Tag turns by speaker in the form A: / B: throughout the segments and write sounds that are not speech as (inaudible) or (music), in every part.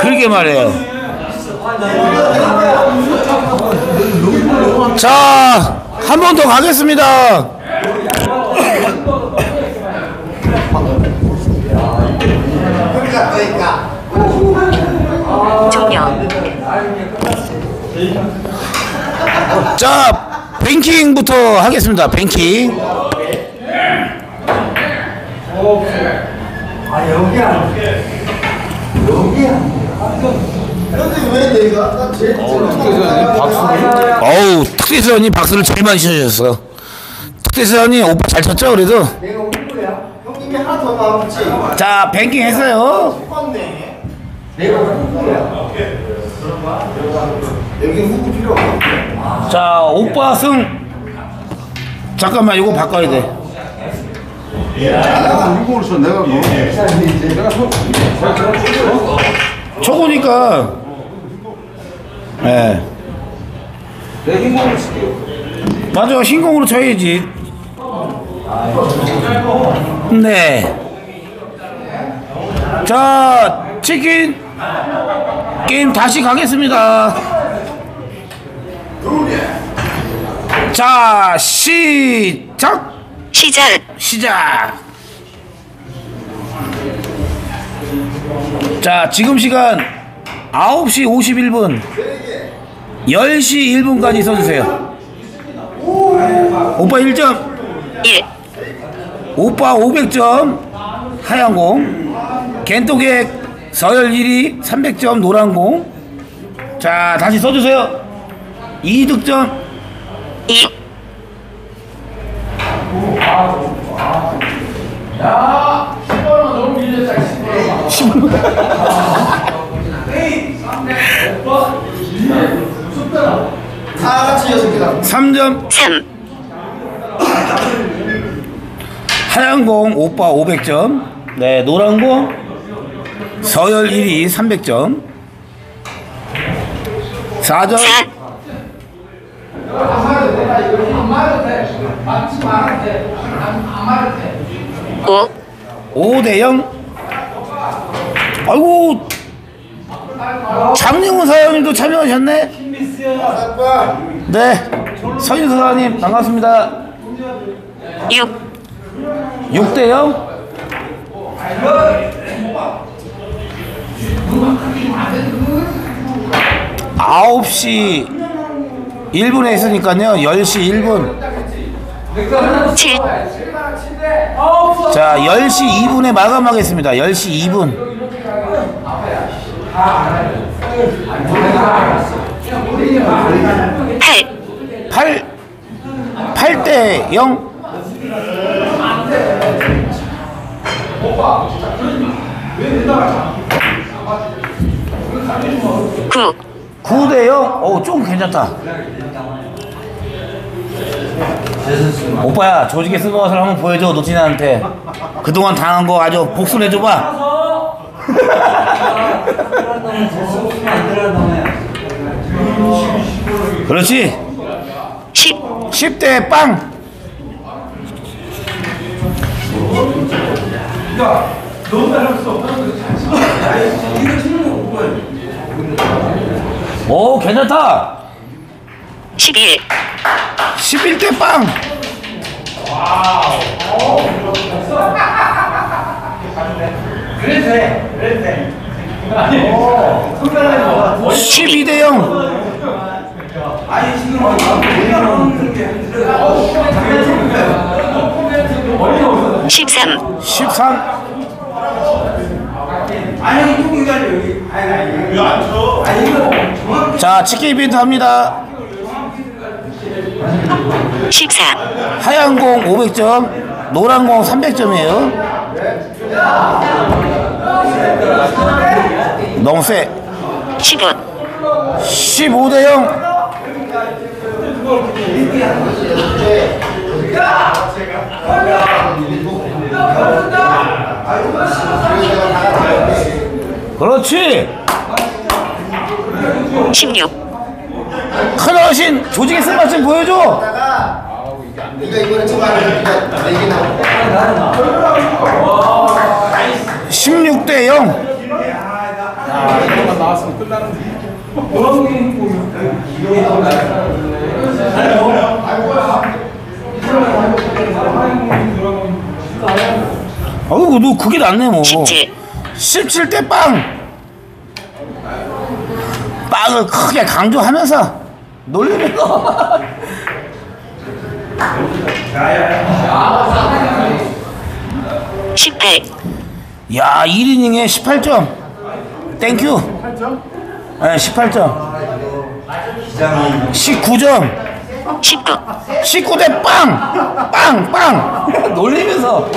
A: 그러게 말해요. 자, 한 번 더 가겠습니다. 자, 뱅킹부터 하겠습니다. 뱅킹.
B: 아 여기야 여기야 근데 왜 내가 아까 제일 박수
A: 어우, 특대수원님 박수를 제일 많이 쳐주셨어. 특대수원님 오빠 잘 쳤죠, 그래도?
B: 내가 온 거야 형님이 하나 더 나왔지
A: 자, 뱅킹 했어요.
B: 똑같네 내가 온 거야 여기 후보 필요 없어
A: 자, 오빠 승. 잠깐만, 이거 바꿔야 돼.
C: 내가 일공을 써 내가 뭐 내가 소
A: 초고니까. 예.
C: 내 일공을 쓸게요
A: 맞아, 신공으로 쳐야지. 네. 자, 치킨 게임 다시 가겠습니다. 자, 시작!
D: 시작.
A: 시작! 자, 지금 시간 9시 51분. 10시 1분까지 써주세요. 오빠 1점.
D: 1.
A: 오빠 500점 하얀공 겐토객 서열 1위 300점 노란공 자 다시 써주세요 2득점
D: 2.
B: 다 같이 여섯 개다
A: 3점.
D: 3.
A: 하얀공 오빠 500점. 네 노란공 서열 1위 300점. 4점.
D: 4. 5.
A: 5대 0 아이고 장영훈 사장님도 참여하셨네? 네. 서윤 사장님 반갑습니다.
D: 6.
A: 6대 0 9시 1분에 있으니까요. 10시 1분.
D: 7.
A: 자 10시 2분에 마감하겠습니다. 10시 2분
D: 8.
A: 8 8대 0
D: 9.
A: 9대 0 오, 좀 괜찮다. 오빠야 조직에 쓴 것을 한번 보여줘 노티나한테. 그동안 당한 거 아주 복수를 해줘봐 그렇지
D: 10.
A: 10대 빵오 괜찮다
D: 11.
A: 11대 빵 와우 (laughs) 12대 0
D: 13.
A: 13 자, 치킨 이벤트 합니다.
D: 14.
A: 하얀 공 500점, 노란 공 300점이에요. 너무 세.
D: 15.
A: 15대 0. 그렇지 16큰 어신 조직의 쓴맛 좀 보여줘
B: 네가 이번에 처음에 네가 네개 나올
A: 16대 0 어이구 너 그게 낫네 뭐.
D: 17
A: 17대 빵. 빵을 크게 강조하면서 놀리면서.
D: 18
A: 야 1이닝에 18점 땡큐 18점? 네 18점 19점
D: 19
A: 19대 빵! 빵! 빵! (laughs) 놀리면서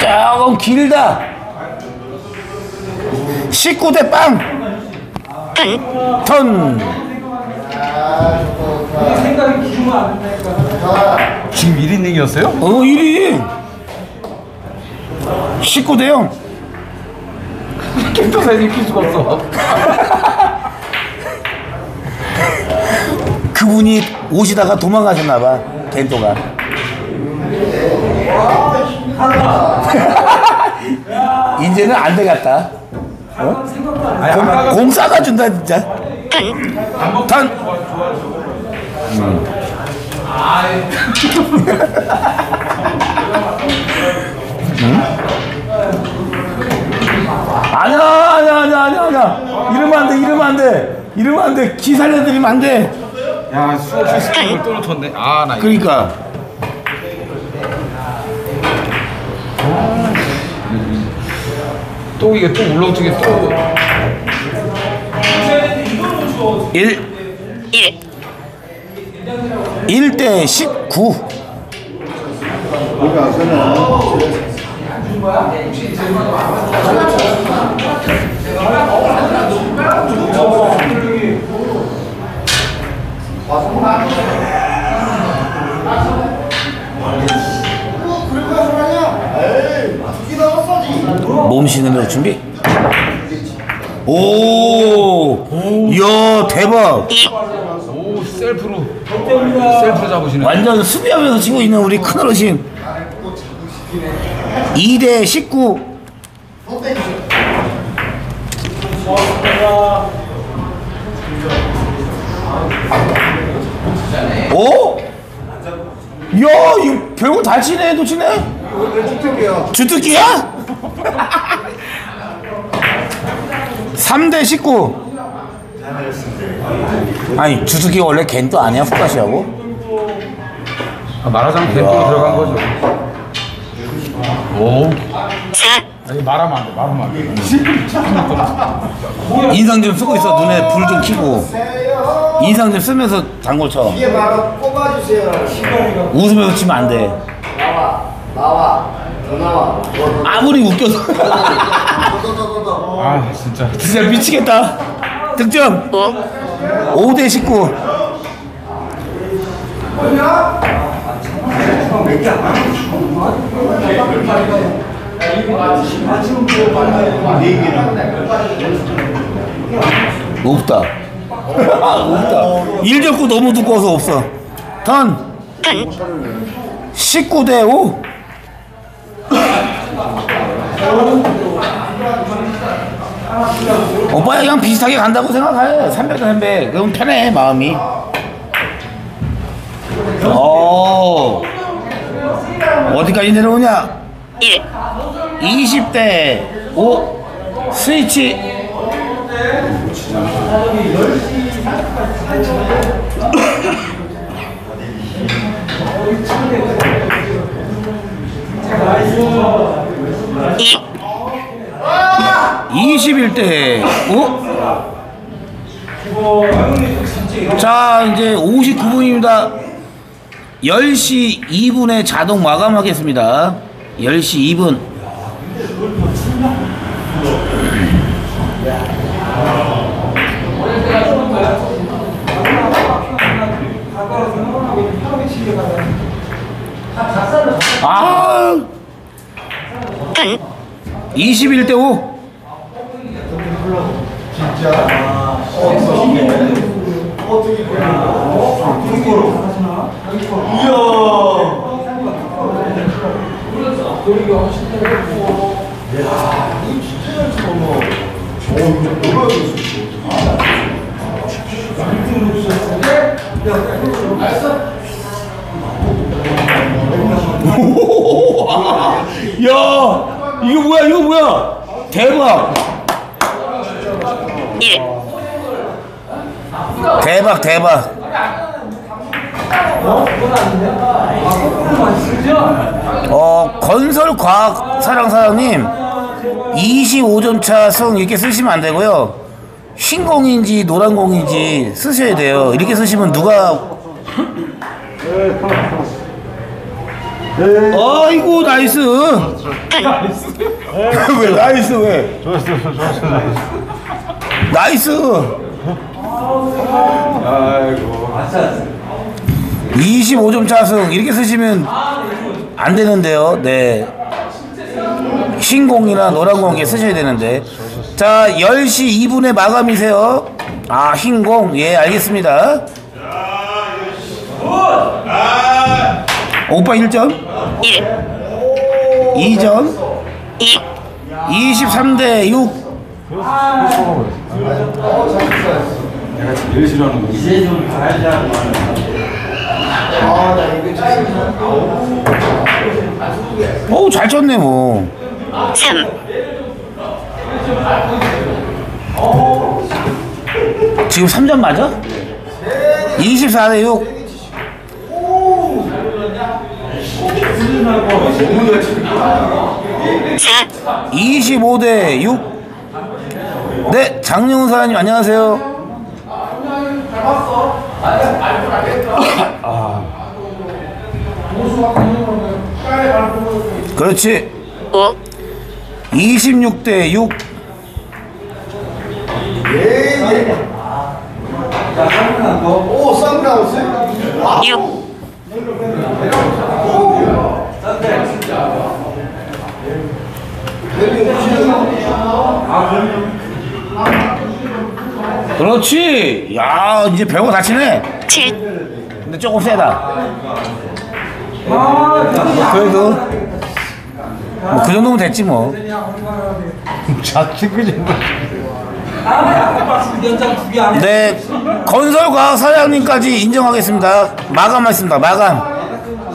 A: 조금 길다 19대 빵!
D: 턴
A: 턴!
C: 지금 1이닝이었어요?
A: 어 1위 19 대 0
C: 캠프에서 이길 수가 없어. (laughs)
A: 그분이 오시다가 도망가셨나 봐 겐토가 (laughs) 이제는 안 되겠다 어? 공, 공 싸가 준다 진짜 턴턴 아니야 아니야 아니야 아니야 아니야. 이러면 안돼 이러면 안돼. 이러면 안돼. 기 살려드리면 안돼.
C: 야, 수없이 스킬을 떨어졌네. 아, 나 이거.
A: 그러니까.
C: 또 이게 또 올라오게 또.
A: 1
D: 1
A: 1대 19
B: 그럴 거야 소라냐? 에이 두개 나왔어지
A: 몸 쉬는 준비 오, 이야 대박
D: 2
C: 오, 셀프로. 셀프로 잡으시네.
A: 완전 수비하면서 치고 있는 우리 큰 어르신 2대 19 오? 이야 이거 별거 다 치네 또 치네 주특기야? (laughs) 3대 19 아니 주특기 원래 겐또 아니야 훅가시하고?
C: 아, 말하자면 벤토로 들어간 거죠. 오.
D: 4
C: 아니, 말하면 안 돼, 말하면 안 돼. (laughs)
A: 인상 좀 쓰고 있어 눈에 불 좀 켜고 인상 좀 쓰면서 단골 쳐
B: 이게 바로 뽑아주세요
A: 웃으면서 치면 안 돼
B: 나와 나와 더 나와
A: 아무리 웃겨도.
C: 아, 진짜.
A: 진짜 미치겠다. 득점.
D: 5
A: 5대 19 없다 없다. 일 접고 너무 두꺼워서 없어.
D: 턴턴
A: 19대 5 오빠야 그냥 비슷하게 간다고 생각해. 300대 300 그럼 편해 마음이. 오 어디까지 내려오냐?
D: 1
A: 20대. 5 스위치.
D: 이
A: 21대. 5 자 이제 59분입니다. 10시 2분에 자동 마감하겠습니다. 10시 2분 아!
D: 턴
A: 21대 5 야 이거 뭐야 이거 뭐야 대박
D: 1
A: 대박 대박 어 건설과학 사랑사랑님 25점 차 승 이렇게 쓰시면 안 되고요 흰 공인지 노란 공인지 쓰셔야 돼요 이렇게 쓰시면 누가 아이고 nice 왜 nice 왜
C: 좋았어, 좋았어.
A: nice
C: 아이고.
A: 25점 차승 이렇게 쓰시면 안 되는데요. 네. 흰 공이나 노란 공 이렇게 쓰셔야 되는데. 자, 10시 2분에 마감이세요. 아, 흰 공. 예, 알겠습니다. 오빠 1점,
D: 1
A: 2점,
D: 2
A: 23대 6.
C: 내가 제일 싫어하는 거.
A: 어우, 잘 쳤네, 뭐.
D: 3
A: 지금 3점 맞아? 24대 6. 25대 6. 네, 장영훈 사장님 안녕하세요. 그렇지.
D: 5
A: 26대 6.
B: 오, 선글라스.
D: 6
A: 그렇지. 야, 이제 배고 다치네.
D: 7
A: 근데 조금 세다. 그래도 뭐 그 정도면 됐지 뭐. (laughs)
C: 자칫 그.
A: 네, 건설과학 사장님까지 인정하겠습니다. 마감하겠습니다. 마감.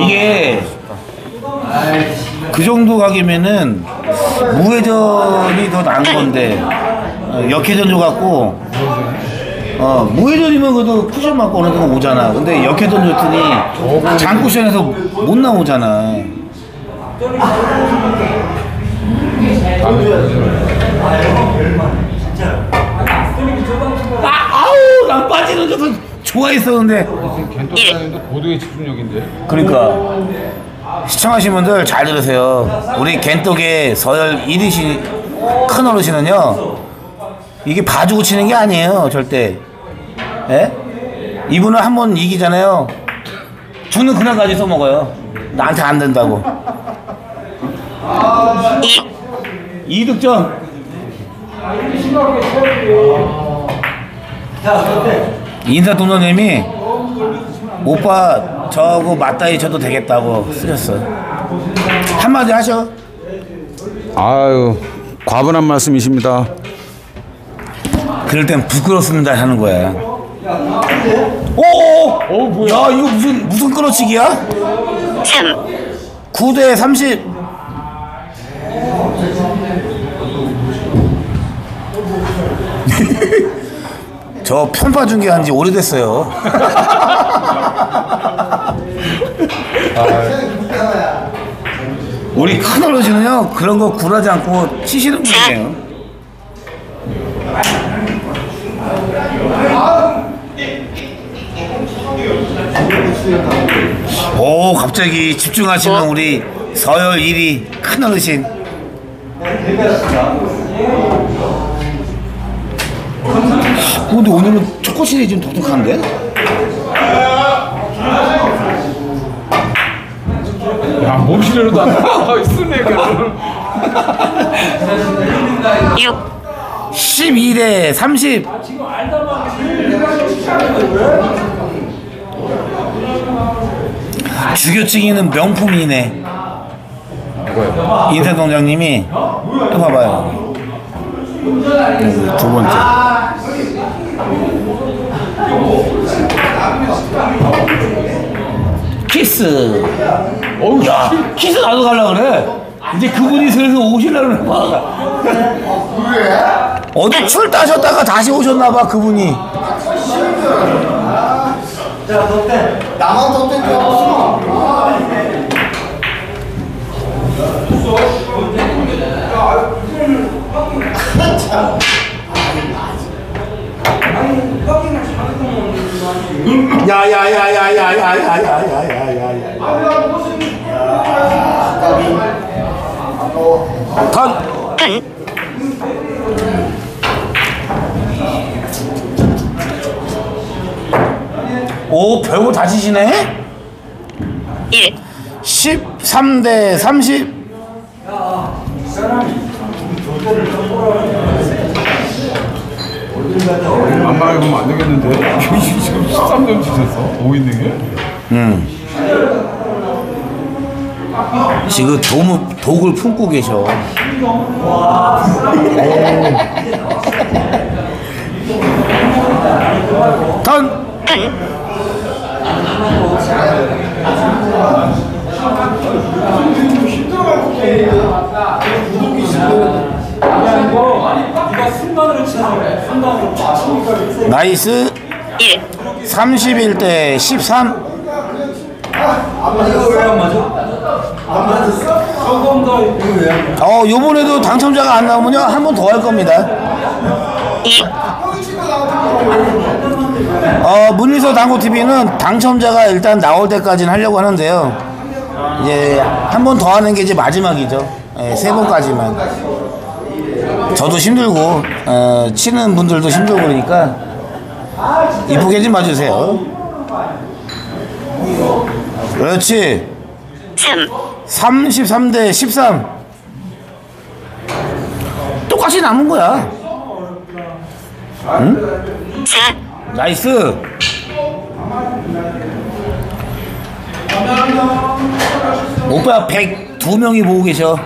A: 이게 그 정도 가기면은 무회전이 더 나은 건데 어, 역회전 줘갖고 어 무회전이면 그래도 쿠션 맞고 어느 정도 오잖아. 근데 역회전 줬더니 장쿠션에서 못 나오잖아. 아, 아우 난 빠지는 것도 좋아했었는데
C: 겐토사님도 고도의 집중력인데.
A: 그러니까 시청하신 분들 잘 들으세요. 우리 겐떡의 서열 1위시 큰 어르신은요. 이게 봐주고 치는 게 아니에요, 절대. 예? 이분은 한 번 이기잖아요. 주는 그날까지 써먹어요. 나한테 안 된다고.
D: 2
A: 2득점. 인사 도너님이 오빠 저하고 맞다이 쳐도 되겠다고 쓰셨어요. 한마디 하셔.
E: 아유 과분한 말씀이십니다.
A: 그럴 땐 부끄럽습니다 하는 거야. 오, 오, 뭐야? 야, 이거 무슨 무슨 끌어치기야?
D: 3
A: 9대 30. 저 편파 중계한 지 오래됐어요. (laughs) 우리 큰 어르신은요 그런 거 굴하지 않고 치시는 분이에요. 오 갑자기 집중하시는 우리 서열 1위 큰 어르신. 근데 오늘은 초코실이 좀 독특한데?
C: 야 몸시내로도 안 나와 쓰네 그걸
D: 6
A: 12대 30. 주교증이는 명품이네. 인생 동장님이 또 봐봐요. 여기 두 번째. 키스. 어우, 야, 키스 나도 갈라 그래. 이제 그분이 슬슬 오시려고 그래. 어디 출 따셨다가 다시 오셨나 봐 그분이.
B: 나만 더 땡겨. (laughs)
A: 턴. 근오 별거 다 치시네.
D: 1
A: 13대 30.
C: 안 말하면 안 되겠는데 지금 13년 지셨어 5인능에
A: 지금 도무, 독을 품고 계셔. 턴.
D: 근
A: nice.
D: 1
A: 31대 13. 어, 요번에도 당첨자가 안 나오면요, 한 번 더 할 겁니다.
D: 2
A: 어, 문리서 당구TV는 당첨자가 일단 나올 때까지는 하려고 하는데요. 이제 한 번 더 하는 게 이제 마지막이죠. 예, 세 번까지만. 저도 힘들고, 어, 치는 분들도 힘들고 그러니까, 이쁘게 좀 봐주세요. 그렇지.
D: 3
A: 33대 13. 똑같이 남은 거야.
D: 4
A: nice. 오빠 102명이 보고 계셔.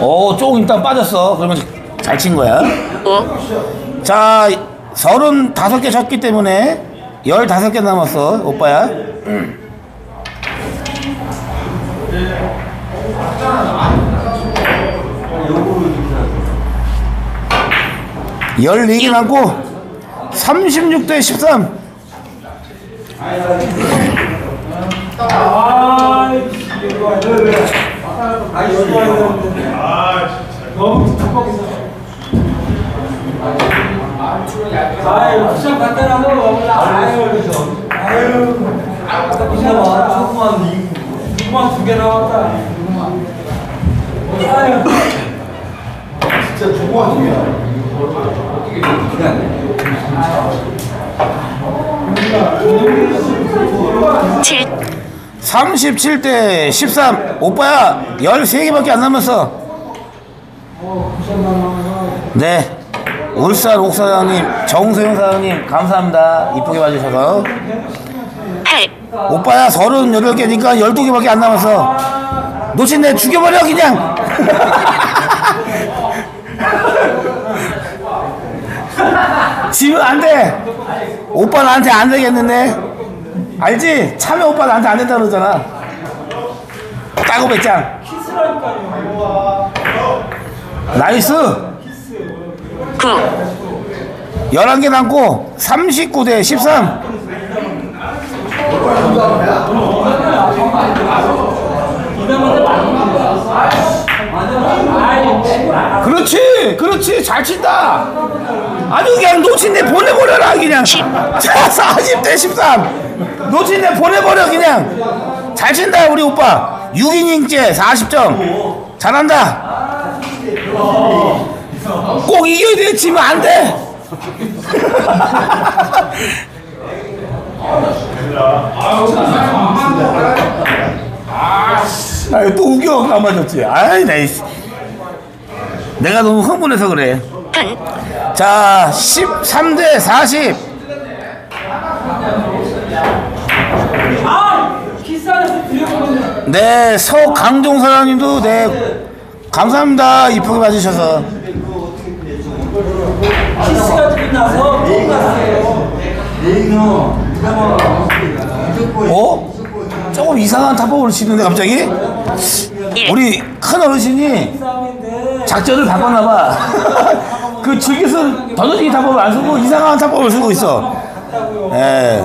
A: 오, 조금 일단 빠졌어. 그러면 잘 친 거야.
D: 5
A: 자, 35개 쳤기 때문에 15개 남았어, 오빠야. 열네 개 남고 36대 13.
F: 아 유, 시작 갖다 놔. 아유, 아유. 아까 봐. 조그만, 조그만 두개 나왔다. 아유.
B: 진짜 조그만 중이야.
D: 7
A: 37대 13. 오빠야, 13개밖에 안 남았어. 네. 울산 옥사장님, 정소영 사장님, 감사합니다. 이쁘게 봐주셔서.
D: 8
A: 오빠야, 38개니까 12개밖에 안 남았어. 놓친내 죽여버려, 그냥. (laughs) 지금 안 돼. 오빠 나한테 안 되겠는데. 알지? 참여 오빠 나한테 안 된다 그러잖아. 따고 배짱. nice.
D: 9
A: 11개 남고 39 대 13 그렇지 그렇지 잘 친다 아주 그냥 놓친데 보내버려라 그냥 자 40 대 13 놓친데 보내버려 그냥. 잘 친다 우리 오빠. 6이닝째 40점. 잘한다. 꼭 이겨야 돼 지면 안돼. (laughs) 아유 또 우겨 감아졌지. 아이 나 이씨. 내가 너무 흥분해서 그래. 턴자 13대 40 네, 서강종 사장님도 네 감사합니다 이쁘게 봐주셔서
F: 키스가 끝나서 끝났어요.
A: 어? 조금 이상한 타법을 치는데 갑자기 우리 큰 어르신이 작전을 바꿨나봐 (laughs) 그 즐겨서 더더지 타법을 안 쓰고 이상한 타법을 쓰고 있어 예.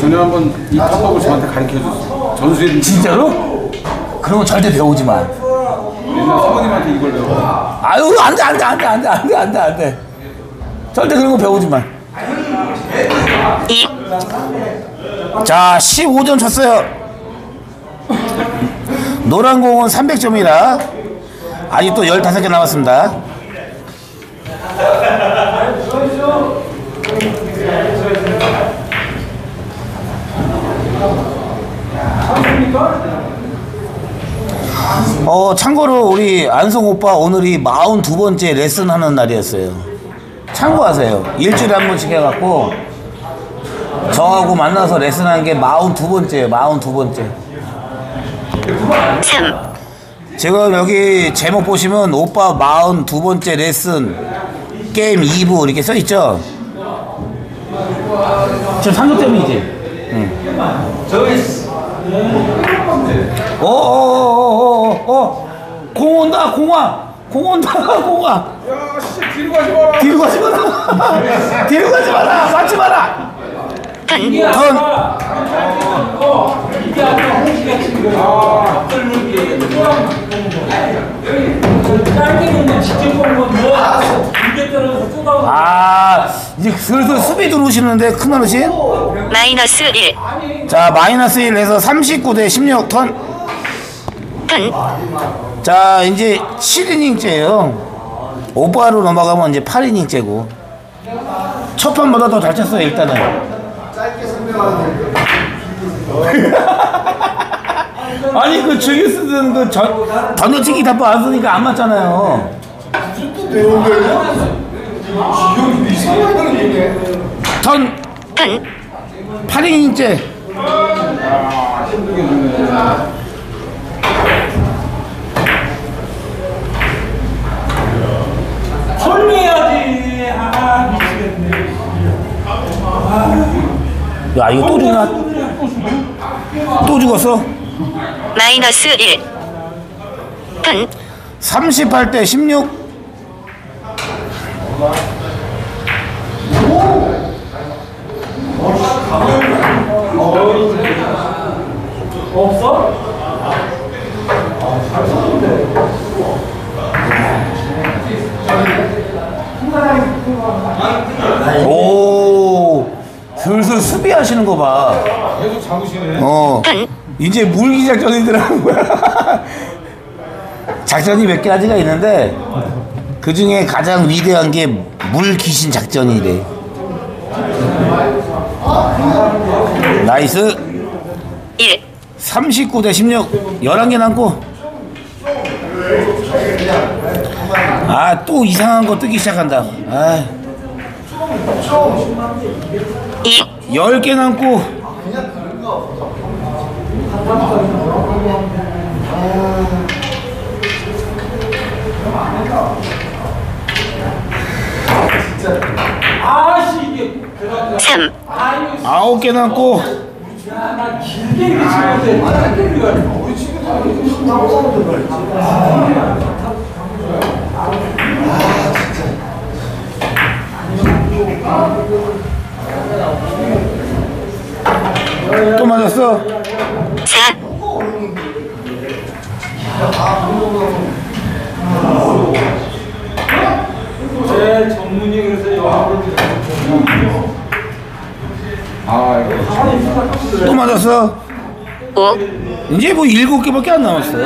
C: 전에 한번 이 타법을 저한테 가르쳐 줬어. 전수해
A: 진짜로? 그런 거 절대 배우지 마
C: 옛날 사모님한테 이걸 배워.
A: 아유 안돼 안돼 안돼 안돼 안돼 안돼 안돼 절대 그런 거 배우지 마. 2자 15점 쳤어요. 노란 공은 300점이라 아직도 15개 남았습니다. 어 참고로 우리 안성 오빠 오늘이 42번째 레슨 하는 날이었어요. 참고하세요. 일주일에 한 번씩 해갖고 저하고 만나서 레슨한 게 42번째예요. 42번째.
D: 3
A: 지금 여기 제목 보시면 오빠 42번째 레슨 게임 2부 이렇게 써 있죠? 지금 3점이지? 응. 어, 어어어어어어 공 온다 공아 공 온다 (laughs) 공아
C: 야, 씨, 뒤로 가지 마라.
A: 뒤로 가지 마라 (laughs) 뒤로 가지 마라. 맞지 마라.
D: 턴
F: 이게
A: 턴.
F: 아니라 어, 이게 홍시가 친 거예요. 뚫는 게 짧게 보면 직접 보는 건 뭐? 길게 떨어져서 아
A: 이제 슬슬 수비 들어오시는데 큰 어르신
D: 마이너스 1
A: 자 마이너스 1에서 39 대 16턴
D: 턴
A: 자 이제 7이닝째예요 오바로 넘어가면 이제 8이닝째고 첫 판보다 더 잘 쳤어요 일단은 (laughs) 아니 그 즐겨 쓰던 그 전, 던져치기 답법 안 쓰니까 안 맞잖아요 8이닝째
F: 헐매야지. 아, 미치겠네.
A: 야 이거 또 죽나? 또 죽었어?
D: 마이너스 1턴
A: 38대 16
F: 없어?
A: 오 슬슬 수비 하시는 거 봐.
C: 계속 잡으시네.
A: 어.
D: 턴
A: 이제 물기 작전이더라는 거야. (laughs) 작전이 몇 가지가 있는데 그 중에 가장 위대한 게 물 귀신 작전이래. nice.
D: 1
A: 39 대 16 11개 남고. 아 또 이상한 거 뜨기 시작한다. 아.
D: 2
A: 10개 남고.
D: 3
A: 아홉 개 남고.
F: 나 길게
A: 또 맞았어?
D: 4,
F: 제 전문이 그래서 영어를
C: 아 이거.
A: 또 맞았어?
D: 5,
A: 이제 뭐 일곱 개밖에 안 남았어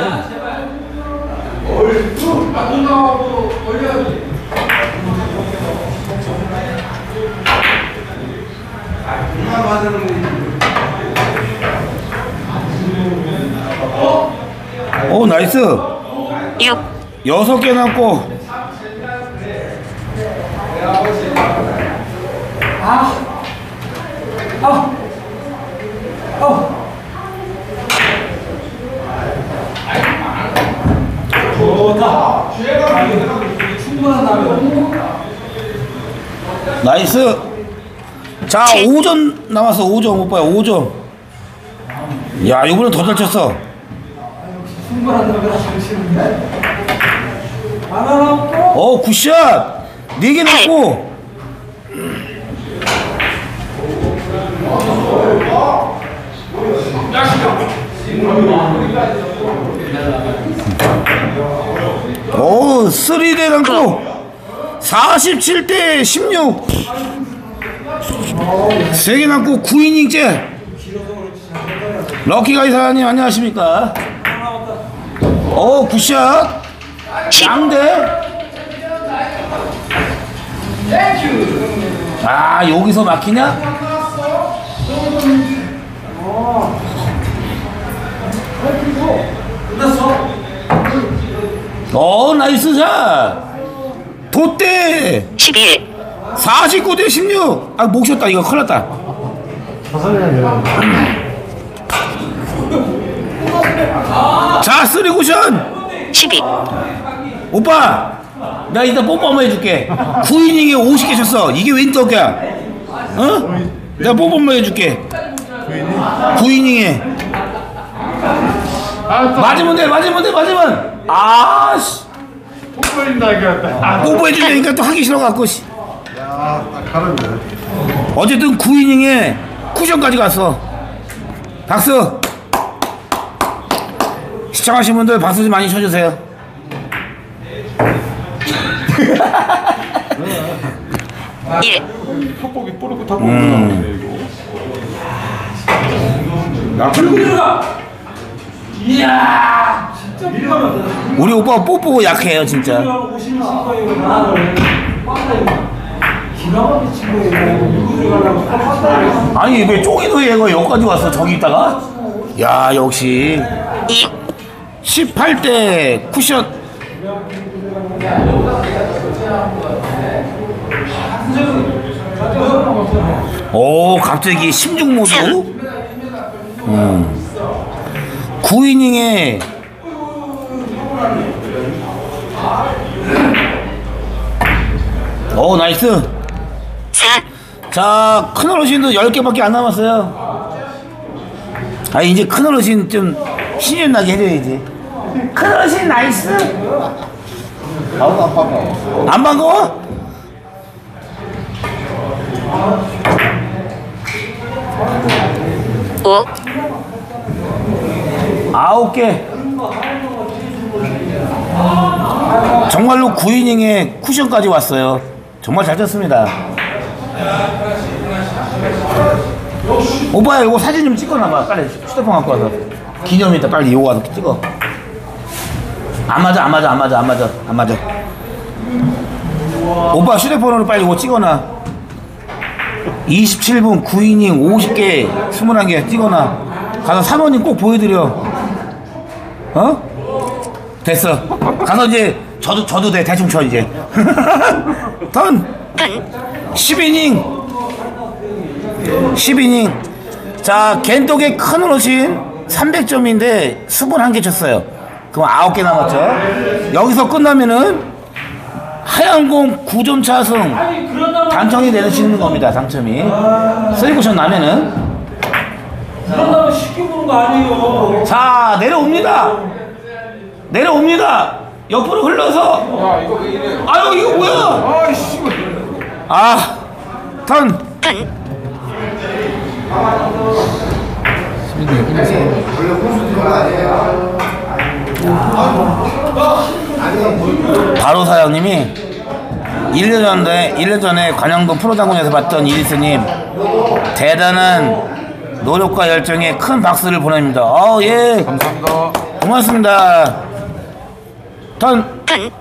A: 오 나이스.
D: 6,
A: 여섯 개 남고.
F: 좋다. 충분한 다음에
A: 나이스. 자 5점 남았어 5점 오빠야 5점 야 이번엔 더 잘 쳤어
F: 잘 치는데. 하나 남고.
A: 어 굿샷! 4개 남고. 오 3대 남고. 47대 16 3개 남고 9이닝째. 럭키가 이사님 안녕하십니까 오 굿샷. 양대. 아 여기서 막히냐? 어 나이스 샷. 돛대
D: 11,
A: 49 대 16 아 목셨다. 이거 큰일 났다 자 쓰리 쿠션.
D: 12,
A: 오빠 나 이따 뽀뽀 한번 해줄게. 9이닝에 50개 쳤어. 이게 웬 떡이야? 어? 내가 뽀뽀 한번 해줄게. 9이닝에. 맞으면 돼 맞으면 돼 맞으면. 아씨.
B: 뽀뽀해준다 이거
A: 뽀뽀해주려니까 또 하기 싫어갖고 씨.
B: 야딱 가는데
A: 어쨌든 9이닝에 쿠션까지 갔어. 박수 시청하신 분들 박수 좀 많이 쳐주세요.
D: 일,
C: 턱복이 뿌르고 턱복이 나오네 이거.
F: 들고 들어가. 이야, 진짜 밀가면
A: 우리 오빠 뽀뽀 약해요 진짜.
F: 50인 신고이고 나를 빠다이고 기가 막힌 친구이고 밀고 들어가려고 빠다이고
A: 아니 왜 쪼개도 얘가 여기까지 왔어 저기 있다가? 야 역시.
D: 2,
A: 18대 쿠션. 오 갑자기 16모드 음. 9이닝에 오 nice.
D: 4,
A: 자, 큰 어르신도 10개밖에 안 남았어요. 아, 이제 큰 어르신 좀 신이 나게 해줘야지. 큰 어르신 nice.
B: 나도 안 반가워
A: 안 반가워?
D: 오,
A: 아홉 개. 정말로 9이닝에 쿠션까지 왔어요. 정말 잘 쳤습니다. 오빠야, 이거 사진 좀 찍어놔봐. 빨리 휴대폰 갖고 와서. 기념이다. 빨리 이거 와서 찍어. 안 맞아, 안 맞아, 안 맞아, 안 맞아, 안 맞아. 오빠 휴대폰으로 빨리 이거 찍어놔. 27분 9이닝 50개 21개 찍어놔. 가서 사모님 꼭 보여드려. 어? 됐어. 가서 이제 저도 저도 돼 대충 쳐 이제. (laughs) 턴
D: 턴,
A: 10이닝 10이닝 자 겐톡의 큰 어르신 300점인데 21개 쳤어요. 그럼 9개 남았죠. 여기서 끝나면은 하얀 공 9점 차승 당첨이 내려지는 겁니다. 당첨이. 쓰리쿠션 나면은
F: 그런다면 쉽게 보는 거 아니에요
A: 자 내려옵니다. 내려옵니다. 옆으로 흘러서
C: 야 이거 왜 이래
A: 아 유 이거 뭐야?
C: 아이씨
D: 아턴턴
A: 바로 사장님이 1년 전에 1년 전에 관영동 프로장군에서 봤던 이리스님 대단한 노력과 열정에 큰 박수를 보냅니다. 어, 예.
C: 감사합니다.
A: 고맙습니다. 턴.
D: 턴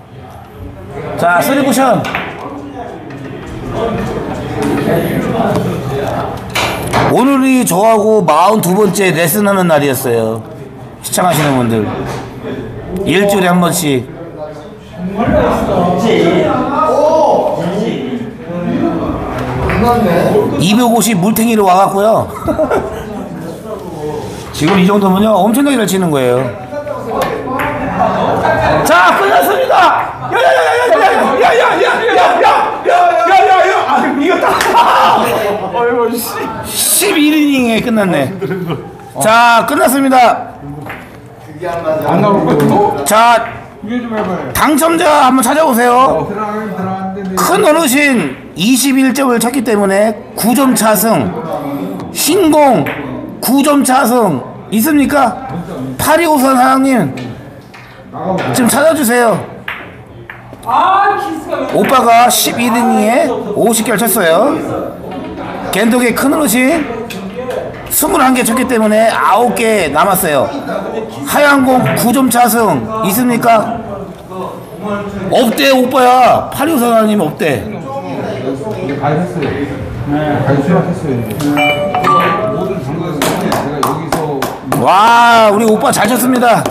A: 자, 쓰리 쿠션. 오늘이 저하고 42번째 레슨하는 날이었어요. 시청하시는 분들. 일주일에 한 번씩.
B: 끝났네
A: 250 물탱이로 와갖고요. 지금 이 정도면요 엄청나게 잘 치는 거예요. 자 끝났습니다. 야야야야야야야야야야야야야야 아 딱.
C: 아이고 씨.
A: 11이닝에 끝났네. 자 끝났습니다.
B: 안
C: 나올?
A: 자
C: 이게 좀 해봐요.
A: 당첨자 한번 찾아보세요.
C: 들어가긴 들어갔는데
A: 큰 어르신 21점을 쳤기 때문에 9점 차승 신공 9점 차승 있습니까? 8254 사장님 좀 찾아주세요
F: 아 키스가 왜
A: 오빠가 11이닝에 50개를 쳤어요 겐독의 큰 어르신 21개 쳤기 때문에 9개 남았어요 하얀 공 9점 차승 있습니까? 없대 오빠야 8254 사장님 없대
C: 가입했어요. 네. 가입 수락했어요. 이제. 모든 제가 여기서
A: 와 우리 오빠 잘 쳤습니다